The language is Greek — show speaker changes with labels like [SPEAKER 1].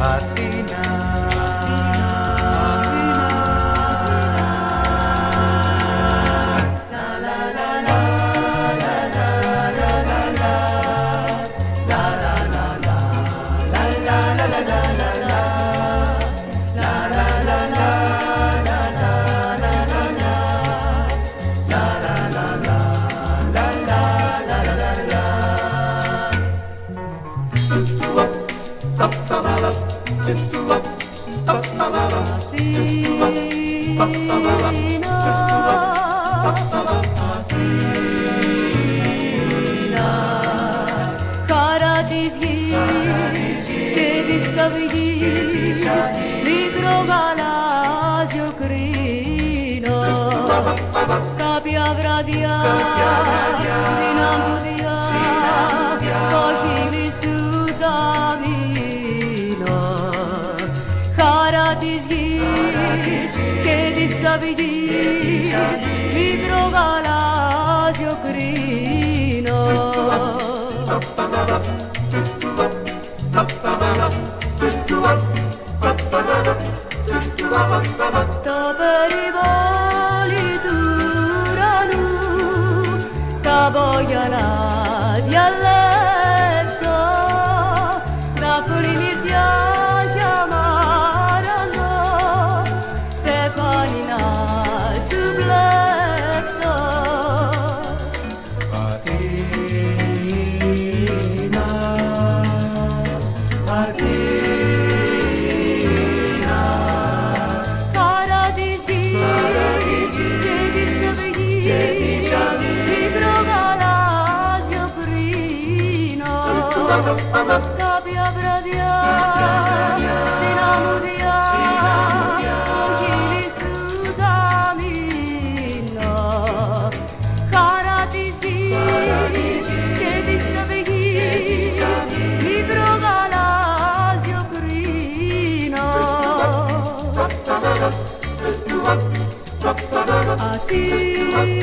[SPEAKER 1] Χαρά κάποια βραδιά στην αμπουδιά το χείλη σου της γης και της αυγής μικρό γαλάζιο κρίνος. Στο περιβόλι του ουρανού τα μπόγια να διαλέξω τα πλημμυριά στεφάνι να σου μπλέξω Χαρά της γης και της αυγής. μικρό γαλάζιο κρίνο Αθήνα Αθήνα